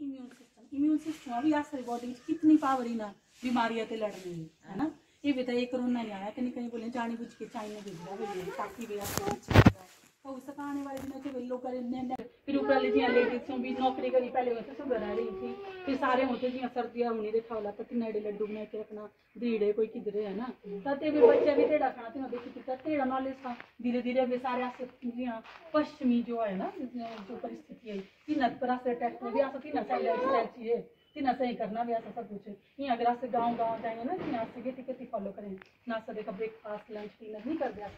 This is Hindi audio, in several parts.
इम्यून सिस्टम इम्यून सिस्टम अभी असल बॉडी कितनी पावर ही ना, बीमारियों से लड़ने, है ना? ये बेटा ये करोना नहीं आया कहीं कहीं बोले जाने बुझ के चाइना भेज रहा है ताकि भी आपको आने वाले दिनों के वे लोग ने ने- फिर ऊपर वाली जियाँ भी नौकरी करी पहले होते सब घर रही थी फिर सारे होते जियाँ सर्दियाँ होनी देखा वाला पति नेड़े लड्डू बना के रखना दीड़े कोई किधरे है ना ताते भी बच्चे भी टेढ़ा खाना ते देखी कितना टेढ़ा नॉलेज था धीरे धीरे वे सारे आसे जियाँ पश्चिमी जो है ना जो परिस्थिति है तीन पर आसे अटैक भी आसे तीन साइड लाइफ चाहिए तीन सही करना भी ऐसा सब कुछ यहाँ अगर आपसे गाँव गाँव जाएँगे ना यहाँ से फॉलो करें नाश्ता देखा ब्रेकफास्ट लंच डिनर नहीं कर दिया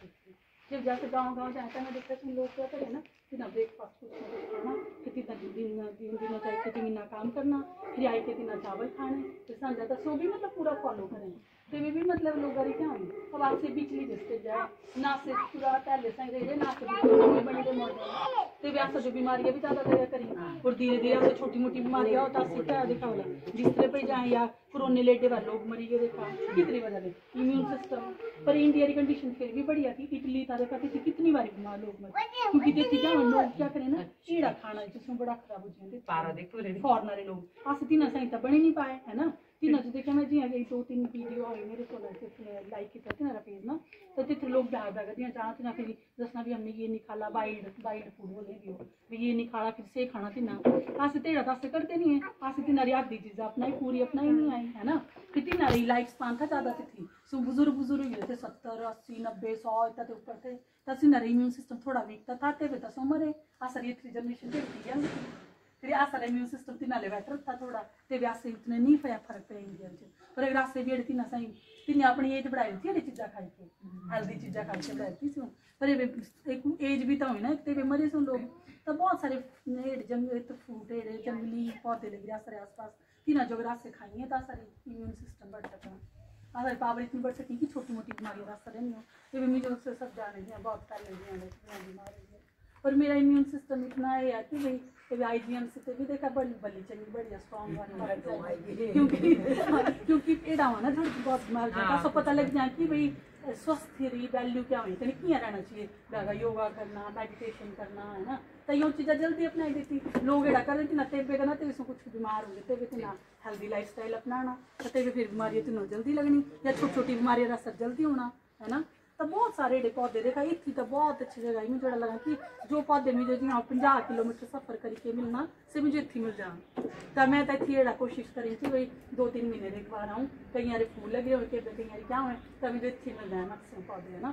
जब जैसे गाँव गाँव जाते हैं हैं लोग क्या करें ना, कि ब्रेकफास्ट कुछ ना खाना फिर तीन दिन दिन दिनों चाहिए कि ना काम करना, फिर आए के दिन चावल खाने फिर संजा तक सो भी मतलब पूरा फॉलो करें तो ये भी मतलब लोग अरे क्या होंगे अब आपसे बिचली जिसके जाए ना से पूरा पहले सही रहे ना से बिचली बने दे मॉडल तो व्यास जो बीमारियाँ भी ज़्यादा लगा करी और धीरे धीरे अब छोटी मोटी बीमारियाँ होता सीखा देखा वाला जिस तरह पे जाए या कोरोने लेटे वाले लोग मरी गए देखा कितनी वजह से इम्यून सिस्टम पर इंडिया की कंडीशन फिर भी बढ़िया थी। इटली था देखा थी कितनी बारी बीमार लोग मरे। क्योंकि देखी क्या लोग क्या करें ना कीड़ा खाना जिसमें बड़ा खराब हो जाते देख फॉरनर लोग। अस तीन संहिता बनी नहीं पाए है ना? तीन च देखा मैं जियाँ दो तीन वीडियो आई मेरे को लाइक किया था मेरा पेज ना। तो तिथे लोग बैग बैग दियाँ जाना तीना फिर दसना भी हमने ये नहीं खाला वाइल्ड वाइल्ड फ़ूड बोले भी ये नहीं खाला फिर से खाना तीना अस तेरा दस करते नहीं है। अस तीना री आधी चीज़ अपनाई पूरी अपनाई नहीं आई है ना? फिर तीना री लाइफ स्पान था ज़्यादा थी। सो बुज़ुर्ग बुज़ुर्ग हुए थे सत्तर अस्सी नब्बे सौ इतना के ऊपर थे। तस इना इम्यून सिस्टम थोड़ा वीक था था ते तस उम्र है। अस ये थ्री जनरेशन देखती है। फिर अस इम्यून सिस्टम तिना बैटर था थोड़ा. ते व्यासे इतने नहीं फया फ़र्क पे इंडिया च पर अगर अस भी तिना सही तिने अपनी एज बढ़ाई थी चीज़ा खाई के हेल्दी चीज़ा खाई के बढ़ाई थी पर एक एज भी तो हुई ना, ते मरे सुन लोग तो बहुत सारे हेड जंगल फ्रूट हेड़े जंगली, पौधे लगे सारे आस पास तिना जो अगर अस खाइए तो सारी इम्यून सिस्टम बढ़ सकता हमारी पावर इतनी बढ़ सकती कि छोटी मोटी बीमारियाँ रास्ता रहनी हो ये भी मुझे उससे सब जाने दिया बहुत पहले बीमार हो और मेरा इम्यून सिस्टम इतना है कि भाई कभी आई जी एम से भी देखा बड़ी बड़ी चंगी बढ़िया स्ट्रॉन्ग क्योंकि क्योंकि एडा हुआ ना थोड़ी बहुत बीमार जाता सब पता लग जाए कि भाई स्वस्थ री वैल्यू क्या हुई कहीं किया रहना चाहिए। ज़्यादा योगा करना मेडिटेशन करना है ना? तो ये चीज़ें जल्दी अपनाई देती लोग एडा कर देती ना तेबे करना तेरे से कुछ बीमार हो गए तेबे तो ना हेल्दी लाइफ स्टाइल अपनाना तो तेबे फिर बीमारियाँ तो जल्दी लगनी या छोटी छोटी बीमारियाँ का असर जल्दी होना है ना? तो बहुत सारे जो पौधे देखा इतनी तो बहुत अच्छी जगह मुझे जेड़ा लगा कि जो पौधे मुझे जी पंजाह किलोमीटर सफ़र करके मिलना, से मुझे इतनी मिल जाए तो मैं तो इतनी कोशिश करी थी भाई दो तीन महीने एक बार कई फूल लगे हुए कई कई बार क्या हुए तो मुझे इतनी मिल जाए मैक्सिमम पौधे है ना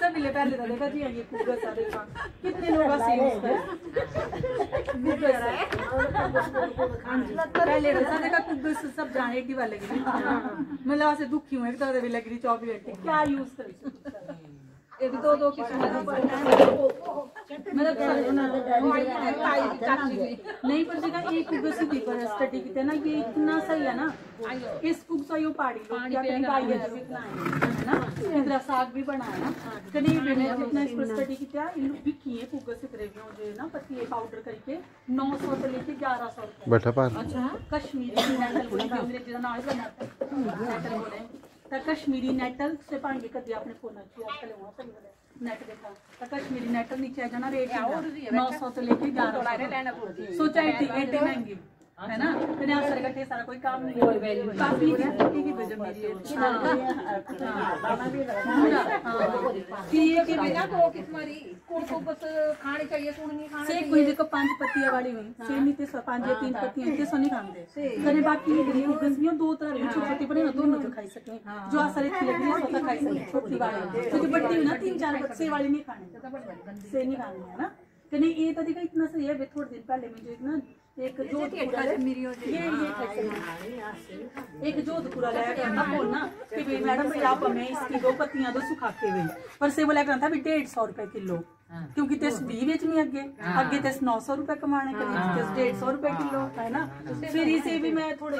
सब मिले पहले तो देखा जी ये देखा कितने लोग करते पहले देखा सब जाने की वाले मतलब ऐसे दुखी हुए तो भी लग रही चौबीस घंटे क्या यूज़ कर एक दो दो किस्म मतलब नहीं पर जगह एक कुगस की पर स्टडी की ना ये इतना सही है ना। इस कुग सा यो पहाड़ी लोग क्या करें गाय है। जो इतना है ना? इधर साग भी बना है ना। कहीं मैंने जितना इस पर स्टडी की क्या इन भी किए कुगस इतरे भी जो है ना पत्ती पाउडर करके 900 से लेके 1100 रुपए। बैठा पार। कश्मीरी नेटल बोले अंग्रेज़ी का नाम बना नेटल बोले। ਤਾਂ ਕਸ਼ਮੀਰੀ ਨੈਟਲ ਸੇ ਪਾਣਗੇ ਕਦੀ ਆਪਣੇ ਫੋਨਾਂ 'ਚ ਅੱਜ ਕੱਲ੍ਹ ਵਹਾਂ ਸਹੀ ਬੋਲੇ ਨੈਟ ਦੇਖਾ ਤਾਂ ਕਸ਼ਮੀਰੀ ਨੈਟਲ नीचे आ जाना रेट 900 से लेके 1100 सोचा थी एटे महंगी है ना? फिर यहाँ सारे इकट्ठे सारा कोई काम नहीं है। काफ़ी है। की मेरी ये के बिना को किस्मारी कुड़ को बस खानी चाहिए नहीं खानी से कोई देखो पाँच पत्तियाँ वाली हुई। से नहीं ते पाँच या तीन पत्तियाँ। ते सो। नहीं खाते कने बाकी ग्रीन गंजियाँ दो तरह की छोटी छोटी बने ना दोनों जो खाई सके। जो आसरे थी लगी है सो खाई सके छोटी वाली। क्योंकि बड़ी हुई ना तीन चार से वाली नहीं खानी। से नहीं खानी है ना। कने ये तो देखा इतना सही है थोड़े दिन पहले मुझे ना एक जोधपुर एक जोधपुरा बोलना कि भाई मैडम भाई आप हमें इसकी दो पत्तियाँ दो सुखा के हुई पर से बोला था भी डेढ़ सौ रुपए किलो। क्योंकि तेस बीह बेचनी अगे अगे तेस नौ सौ रुपए कमाने कभी तेस डेढ़ सौ रुपए किलो है ना? फिर इसे भी मैं थोड़े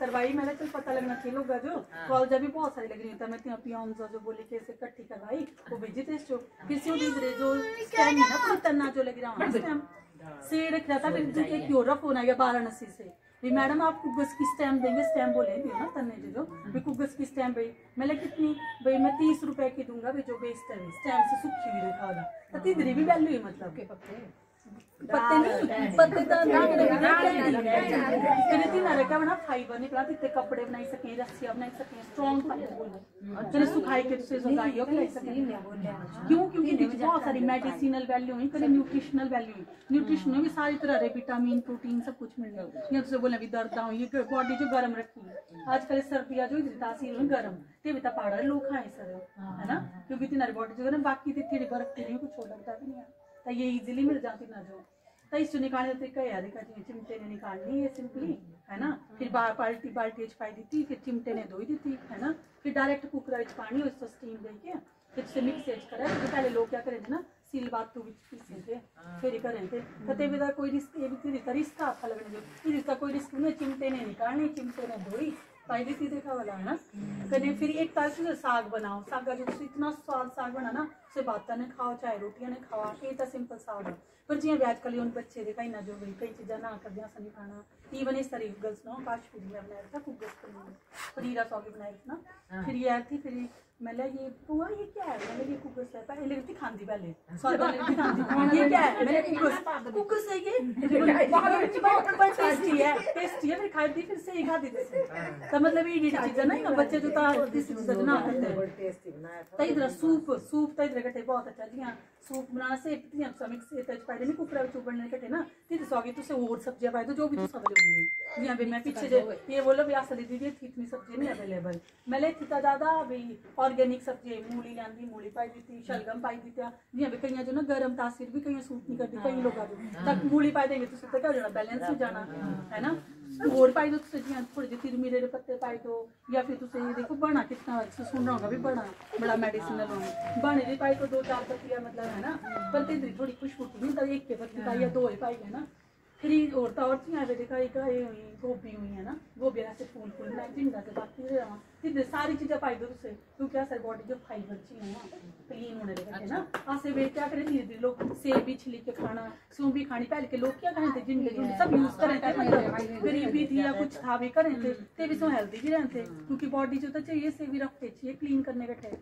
करवाई मैंने चल पता लगना किलो का जो। कॉलेज भी बहुत सारी लग रही था मैं ત્યાં पियोन्स जो बोली के इसे इकट्ठी करवाई वो भेजी तेस जो। फिर से जो स्टैंड है ना पूरी तना जो लग रहा है। से रख रहा था फिर जो एक यूरोप होना गया वाराणसी से? भी मैडम आप कुगस की स्टैम्प देंगे? स्टैम्प बोले थे ना तन्ने जी जो भी कुगस की स्टैम्प भाई? मैं लगा कितनी भाई मैं तीस रुपए की दूँगा भाई जो बेचता है स्टैम्प से सुखी भी दिखा तो तिधरी भी वैल्यू है मतलब। पत्ते नहीं पत्ते तो तेरे तीन अरे क्या बना फाइबर निकला तिते कपड़े बनाई सके रस्सियाँ बनाई सके स्ट्रॉन्ग फाइबर तेरे सुखाई के तुसे सुखाई हो लाई सके क्यों? क्योंकि देखो बहुत सारी मेडिसिनल वैल्यू है न्यूट्रिशनल वैल्यू है। न्यूट्रिशन में भी सारी तरह रे विटामिन प्रोटीन सब कुछ मिल जाए ये तुझे बोले भी दर्द ये बॉडी जो गर्म रखी है आजकल सर्दियाँ जो तासीर में गर्म ते भी पहाड़ लोग खाए सर है ना? क्योंकि तुम्हारी बॉडी जो है ना बाकी बर्फ़ कुछ लगता भी नहीं है। तो ये इजीली मिल जाती ना जो तो इससे निकालने का तरीका याद जी चिमटे ने निकालनी है सिंपली है ना फिर बार बाल्टी बाल्टी पाई दी फिर चिमटे ने धोई दी है ना फिर डायरेक्ट कुकर पानी उसको स्टीम देके फिर से मिक्स एज करा क्योंकि पहले लोग क्या करे थे ना सील बातू विच पीसे थे फिर ही करें थे कते भी कोई रिस्क ये भी रिस्क आता लगने जो इसका कोई रिस्क नहीं चिमटे ने निकालनी चिमटे ने धोई दी थी देखा वाला है ना? कने फिर एक तरह से साग बनाओ। साग जो इतना स्वाद साग बना ना उसे बातां ने खाओ चाहे रोटियाँ ने खाओ ये तो सिंपल साग है। पर जी ब्याज अजकल उन बच्चे दे कई ना जो भी कई चीज़ा ना कर दिया सनी खाना। इवन इस तरह गर्ल्स ना काश फ़ूड मैं बनाया था कुछ गर्ल्स पनीर पनीर सॉगी बनाया था ना। फिर ये आती फिर मैं लगा ये बुआ ये क्या है? मैंने ये पहले लगती खांदी पहले सॉरी लगती खांदी। ये क्या है? मैंने कुकर कुकर से ये बहुत टेस्टी है? टेस्टी है। फिर खाई थी फिर से ही खा दी। तो मतलब ये चीज़ें ना ना बच्चे जो इस चीज़ ना करते इधर सूप सूप इधर कटे बहुत अच्छा जियाँ सूप बनाना से जियाँ मिक्स पाई देनी कुकर विच उबलने कटे ना। ते सॉगी तुसे और सब्ज़ियाँ दो जो भी बनानी मैं पीछे ये बोलो भी असल दीदी थी इतनी सब्ज़ी नहीं अवेलेबल। मैं ले थी ऑर्गेनिक सब्ज़ी मूली लियांदी मूली पाई दित्ती शलगम पाई दित्ता जियाँ भी कईयां जो ना गरम तासीर भी कईयां सूट नहीं करदी कई लोगा जो तक मूली पाई देंगे तो सुते क्या हो जाना बैलेंस हो जाना है ना और पाई दो तुसे जियाँ थोड़े जे तिरमीरे के पत्ते पाई दो या फिर तुसे ये देखो बना कितना अच्छा सुन रहा होगा भी बना बड़ा मेडिसिनल होगा बने जी पाई तो दो चार पत्तियाँ मतलब है ना पर तेरी थोड़ी खुशबू भी तो एक के पत्ती पाई या दो ही पाई है ना फिर और तो और चीज़ें देखा एक गोभी हुई है ना गोभी ऐसे फूल फूल मैं ज़िंदा से बाकी रहा तिंदरी सारी चीज़ें दो तुसे क्योंकि असर बॉडी जो फाइबर चाहिए ना क्लीन होने लगे है ना। आसे वे क्या करें धीरे धीरे लोग सेब भी छिली के खाना सूं भी खानी पहले के लोग क्या करें थे जिनके जिनके सब यूज़ करें थे मतलब गरीबी थी या कुछ था भी करें थे ते भी सो हेल्दी भी रहते। क्योंकि बॉडी जो तो चाहिए से भी रखते चाहिए क्लीन करने के थे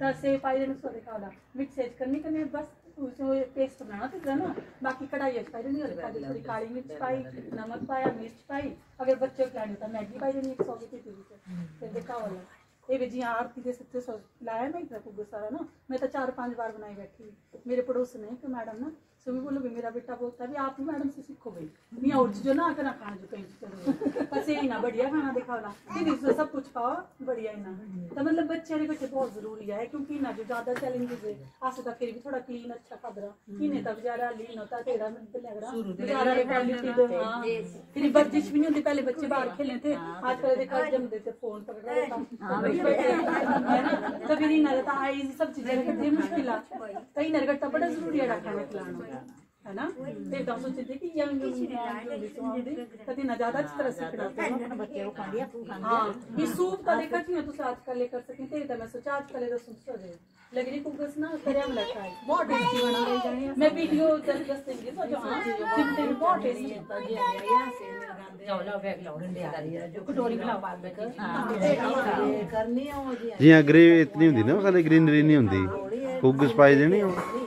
तो से पाई देने सो दिखा मिक्स करनी करनी बस पेस्ट बनाना था ना बाकी कढ़ाई पाई देनी थोड़ी काली मिर्च पाई नमक पाया मिर्च पाई अगर बच्चे को मैगी पाई देनी एक सौ फिर देखा वाला। ये जी हाँ, आरती के सौ लाया इतना कुछ सारा ना? मैं तो चार पाँच बार बनाई बैठी मेरे पड़ोस ने कि मैडम ना सो भी बोलोगे मेरा बेटा बोलता है भी आप भी मैडम से सीखो भाई। नहीं और जो ना करना खाना जो कहीं बस यही ना बढ़िया खाना दिखाना दीदी से सब कुछ खाओ बढ़िया ही ना। तो मतलब बच्चे के बच्चे बहुत ज़रूरी है क्योंकि ना जो ज़्यादा चैलेंजेस है आसे तक फिर भी थोड़ा क्लीन अच्छा खबरा इन्हें तक बेचारा लीन होता तेरा मिनट लग रहा। क्वालिटी दो। हाँ। फिर वर्जिश भी नहीं होती पहले बच्चे बाहर खेलने थे। आजकल देखा जम देते फ़ोन पकड़ रहे है ना तो फिर इन लगता आई सब चीज़ें मुश्किल है। तो लगता बड़ा ज़रूरी है खाना खिलाना। कराना है ना? फिर दस सौ चित्र की यंग कति ना ज़्यादा अच्छी तरह से खिलाते हाँ ये सूप का देखा क्यों तुझे आज कल कर सकते तेरे तो मैं सोचा आज कल तो सोच रहे लगरी कुकस ना? करे हम लगा है। बहुत टेस्टी बना मैं वीडियो दस दस दिन की सोचो हाँ? चिमटे बहुत टेस्टी होता है। यहाँ से हाँ। जी हाँ। ग्रेवी इतनी होती ना खाली ग्रीनरी नहीं होती। कुक स्पाइस नहीं होती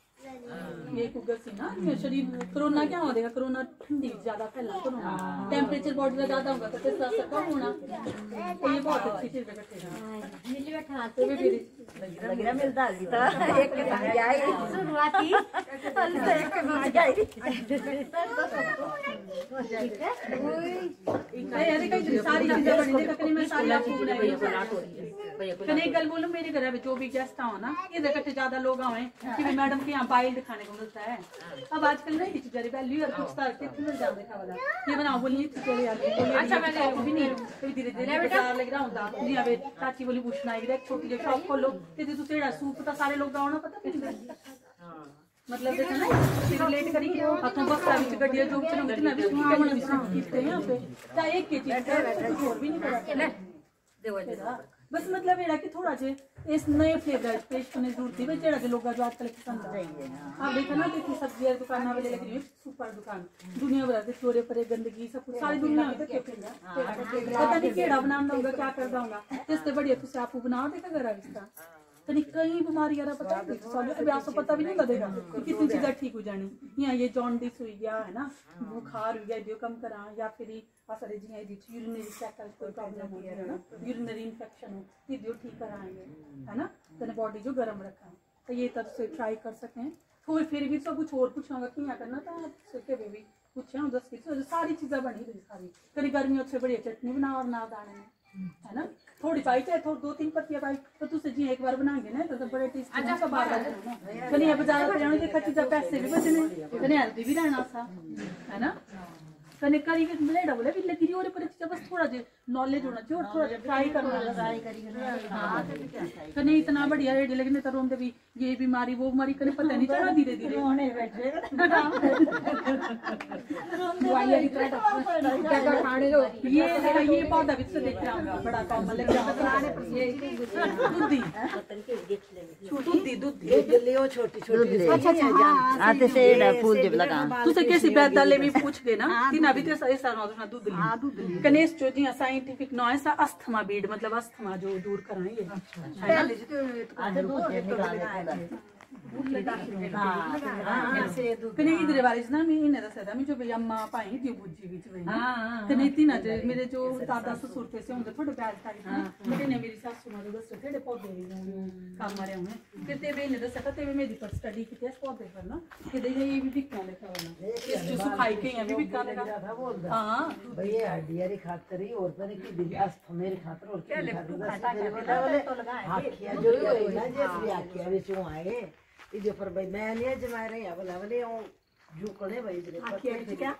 हाँ। ये ना शरीर कोरोना क्या हो कोरोना ठंडी ज़्यादा फैला कोरोना टेम्परेचर बॉडी का ज़्यादा होगा तो फिर कम होना। तो ये बहुत अच्छी चीज़ मिली बैठा तो भी लग रहा मिलता तो एक के शुरुआती। से एक के ठीक है। अरे सारी चीज़ें बनी सारी बोलो मेरे घर में जो भी गेस्ट आओ ना ये ज़्यादा लोग आए कि मैडम के यहाँ बाइल्ड खाने को मिलता है। अब आजकल नहीं चीज़ें वैल्यू और कुछ तरह के मिल जाते खा वाला ये बनाओ बोलिए चलो यार अच्छा मैंने भी नहीं। फिर धीरे धीरे बाज़ार लग रहा होता। जी अबे चाची बोली पूछना है एक छोटी जी शॉप खोलो। ते तू तेरा सूप तो सारे लोग आओ ना पता नहीं मतलब देखो ना रिलेट करी अपन बस विच गड्डियाँ जो चलाਉਂਦੇ ना भी क्या मन कीते हैं यहाँ पे। ता एक की चीज़ और भी नहीं पता। बस मतलब एड़ा कि थोड़ा जे इस नए फ्लेवर पेश करने ज़रूरत है जेड़ा के लोग जो आजकल पसंद है आप देखा ना कि सब्ज़ी दुकान वाले लग रही है सुपर दुकान। दुनिया भर के चोरे परे, गंदगी, सब कुछ, सारी दुनिया में तो पता नहीं केड़ा बनाना होगा, क्या कर दाऊँगा इससे बढ़िया तुम आप बना देगा घर इसका कहीं कई बीमारियाँ का पता नहीं साले अभी आपको पता भी नहीं लगेगा कि कितनी चीज़ें ठीक हो जानी। यहाँ ये जॉन्डिस हुई गया है ना? बुखार हो गया जो कम करा या फिर आ सारे जी ये यूरिनरी साइकिल कोई प्रॉब्लम हो गया है ना? यूरिनरी इन्फेक्शन हो ये जो ठीक कराएँगे है ना? तेने बॉडी जो गर्म रखा। है तो ये तब से ट्राई कर सकें फिर फिर भी सब कुछ और पूछूँगा कि यहाँ करना तो आप सिर्फ़ भी पूछे दस किलो सारी चीज़ें बनी रही सारी। कभी गर्मियों से बढ़िया चटनी बना बना दाने। में है ना? थोड़ी पाई चाहे थोड़ी दो तीन पत्तियाँ पाई तो तू जी एक बार बनाएँगे ना तो बड़े टेस्ट अच्छा बार बार कहीं बाज़ार पे जाने के खर्चे जब पैसे भी बचने कहीं हेल्दी भी रहना सा है ना? कने करी के ब्लेड बोले भी लगी और पर चीजा बस थोड़ा जे नॉलेज होना चाहिए और थोड़ा जे ट्राई करना ट्राई करी कने इतना बढ़िया रेडी लगने तो भी ये बीमारी वो बीमारी कने पता नहीं चला धीरे धीरे। होने बैठे। दवाइयाँ की तरह क्या क्या खाने जो ये देखा ये पौधा भी देख रहा हूँ बड़ा कॉमन लग रहा है दूधी। दूधी। दूधी? लियो छोटी छोटी। आते से फूल जब लगा तुसे कैसी भी पूछ गए ना तो ना दूध हाँ दूध कनेस जो साइंटिफिक नो ऐसा अस्थमा बीड मतलब अस्थमा जो दूर दूध निकाले कने इधर वाले ना मैं इन्हें दसा था मैं जो भैया अम्मा पाई दियो बुज्जी बीच में कने तीन जे मेरे जो दादा ससुर थे से उनके थोड़े बैड था मेरे ने मेरी सासू माँ दस थे पौधे काम मारे हुए फिर ते मैंने दसा था ते मेडिकल स्टडी की थे पौधे पर ना कि दे ये भी बिकना लिखा वाला इस जो सुखाई के यहाँ भी बिकना लगा हाँ भैया हड्डियारी खातर ही और पर की दिल अस्त मेरे खातर और क्या आखिया जो होई ना जैसे आखिया विचों आए जो पर भाई मैं नहीं जमा रही है बोला बोले वो झुकने भाई इधर आखिया क्या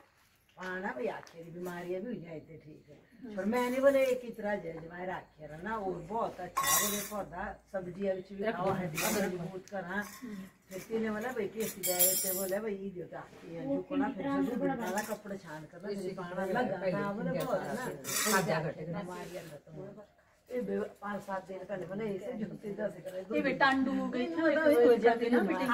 पाना भाई आखिया की बीमारियाँ भी हो जाए थे ठीक है पर मैं नहीं बोले एक इतना जय जमाए आखिया रहा ना और बहुत अच्छा बोले पौधा सब्ज़ियाँ भी भी खाओ हड्डियाँ मज़बूत करा फिर तीने बोला भाई कैसी जाए ते बोले भाई ये जो आखिया झुकना फिर से निकाला कपड़े छान करना फिर पाना लगा ना बोले बहुत है ना बीमारियाँ खत्म हो ये बे- पाँच सात दिन पहले बोले ऐसे झुकती दस करे ये बेटांडू गई थी एक जाती ना मीटिंग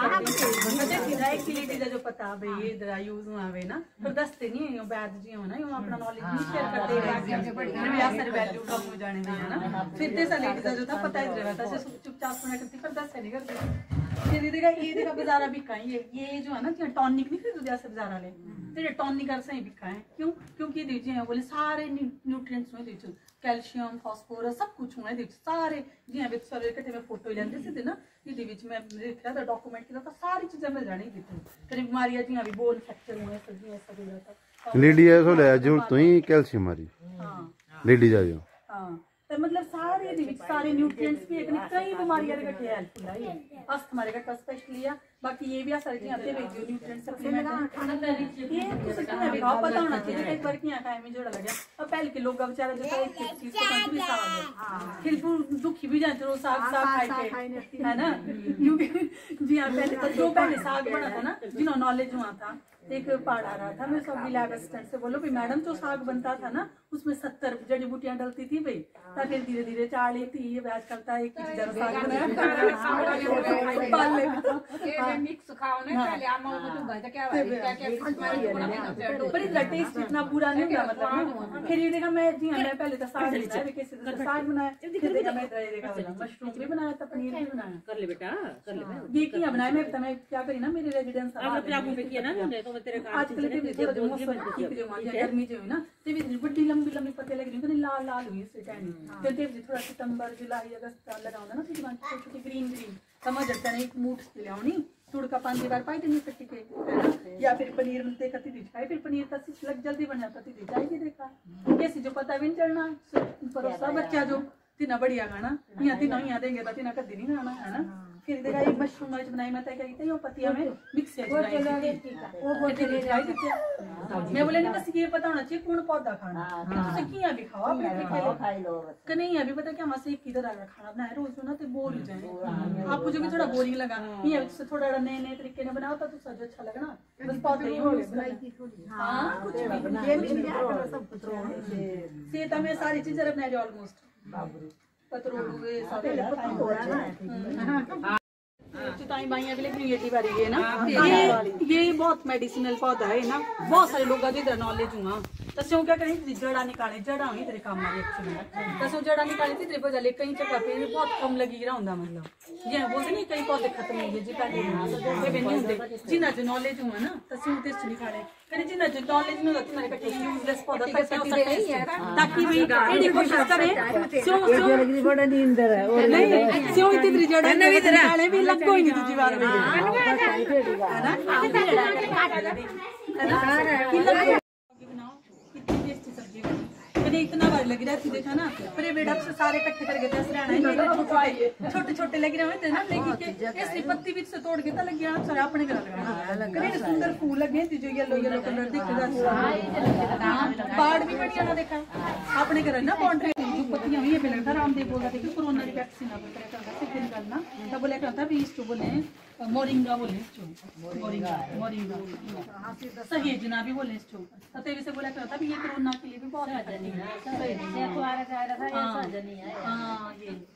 मुझे सीधा एक किली जो पता भाई ये इधर यूज़ हुआ है ना पर दसते नहीं है बैद जी हो ना यो अपना नॉलेज नहीं शेयर करते हैं फिर भी वैल्यू कम हो जाने में है ना फिर ते सा लेडीज़ जो था पता ही रहता है चुपचाप सुना करती पर दस नहीं करती फिर ये देखा ये देखा बाजारा बिका है ये ये जो है ना टॉनिक नहीं ऐसे बाज़ार वाले तेरे टॉनिकर से बिका है क्यों? क्योंकि दीजिए हैं बोले सारे न्यूट्रिएंट्स में दीजिए कैल्शियम फास्फोरस सब कुछ हुए दीजिए सारे जी हाँ सर्वे के मैं फ़ोटो ही लेंदे से ना। ये बीच में लिखा था डॉक्यूमेंट किया था सारी चीज़ें मिल जानी दी थी तेरी बीमारियाँ जी अभी बोन फ्रैक्चर हुए सभी ऐसा हो जाता तो है सो ले ज़रूरत ही कैल्शियम हमारी हाँ। लेडी जा जो हाँ। तो मतलब सारे दीजिए सारे न्यूट्रिएंट्स भी एक ने कई बीमारियाँ का हेल्पफुल है। फ़र्स्ट हमारे का फ़र्स्ट टेस्ट लिया। बाकी ये भी आ सारी चीज़ें भेज भेजी न्यूट्रिएंट सप्लीमेंट ये तो सच में अभी आप पता होना चाहिए एक बार की आँख में जोड़ा लग। गया और पहले के लोग का बेचारा जो था एक चीज़ को कंट्री सा हाँ। फिर वो दुखी भी जाते रो साग साग खाए के है ना? क्योंकि जी हाँ पहले तो जो पहले साग बना था ना जिन्होंने नॉलेज हुआ था एक पहाड़ आ रहा था मैं सब लैब असिस्टेंट से बोलो भाई मैडम जो साग बनता था ना उसमें सत्तर जड़ी बूटियाँ डलती थी भाई। फिर धीरे धीरे चाली चालीस तीस करता है एक फिर पहले बनाया बनाया था पनीर भी कर ले ले ये किया मैं क्या करी ना मेरे रेजिडेंस आजकल गर्मी जो है ना बड़ी लंबी लंबी पत्ते लग रही लाल लाल हुई थोड़ा सितंबर जुलाई अगस्त लगाऊँगा ना फिर छोटी ग्रीन ग्रीन समझ जाता नहीं एक मूठ लिया लियावनी तुड़का पाँच बार पाई देनी कट्टी के है या फिर पनीर मिलते कती दी जाए फिर पनीर का लग जल्दी बन जाता थी जाए भी देखा। कैसी जो पता भी नहीं चलना परोसा बच्चा जो तीना बढ़िया खाना यहाँ तिना यहाँ देंगे तो तिना कदी नहीं खाना है ना? फिर देखा ये मशरूम मर्च बनाई मैं क्या कहते हैं पतिया में मिक्स है के मैं बोले नहीं बस ये पता होना चाहिए कौन पौधा खाना तो किया भी खाओ अपने कि नहीं अभी पता क्या वहाँ एक की तरह खाना बनाया रोज ना तो बोर हो जाए। आपको जो भी थोड़ा बोरिंग लगा ये से थोड़ा नए नए तरीके ने बनाओ तो सज अच्छा लगना बस पौधे ही होंगे हाँ कुछ भी ये भी नहीं है सब कुछ से से तो मैं सारी चीज़ें बनाई ऑलमोस्ट पतरोड़ हुए सारे। ये ना ये ये बहुत मेडिसिनल पौधा है ना बहुत सारे लोग नॉलेज हुआ तस्यों क्या करें जड़ा निकाले जड़ा ही तेरे काम आ एक्चुअली तो स्यों जड़ा निकाले थी तेरे ले कई जगह पे बहुत कम लगी रहा ਹੁੰਦਾ मतलब ये बोलते नहीं कई पौधे खत्म हो गए जी पहले ये भी नहीं होंगे जिन्ना जो नॉलेज हुआ ना तस्यों स्यों टेस्ट निकाले फिर जिन्ना जो नॉलेज नहीं होता तुम्हारे कटे यूजलेस पौधा कैसे हो सकता है ताकि भाई एडी कोशिश करें स्यों स्यों लगनी बड़ा नींदर है और नहीं स्यों इतनी जड़ा निकाले भी लगो ही नहीं दूसरी बार में मैंने इतना बार लग रहा थी देखा ना? पर बेटा से सारे इकट्ठे करके दस रहना छोटे छोटे लग रहे थे ना लेकिन के ऐसी पत्ती बीच से तोड़ के तो लग गया सारे अपने घर लगा करे सुंदर फूल लगे थे जो येलो येलो कलर दिख रहा बाढ़ भी बढ़िया ना देखा? अपने घर ना बाउंड्री पत्तियाँ हुई पहले था रामदेव बोला था कि कोरोना की वैक्सीन अब करे करता सिर्फ़ निकलना तब बोले कहता भी इसको बोले मोरिंगा बोले इसको मोरिंगा मोरिंगा सहेजना भी बोले इसको तो तेरे से बोला कहता भी ये कोरोना के लिए भी बहुत सहेजनी है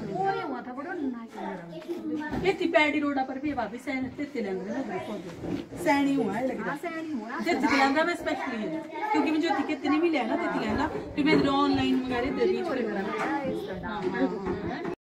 ये ती रोडा पर भी भाभी सैन ना हुआ है लग रहा सैनी हुआ तेते लंग मैं स्पेशली है। क्योंकि मुझे ती कितनी भी लेना तेते लेना फिर मैं ऑनलाइन मंगा रही दे बीच पे करा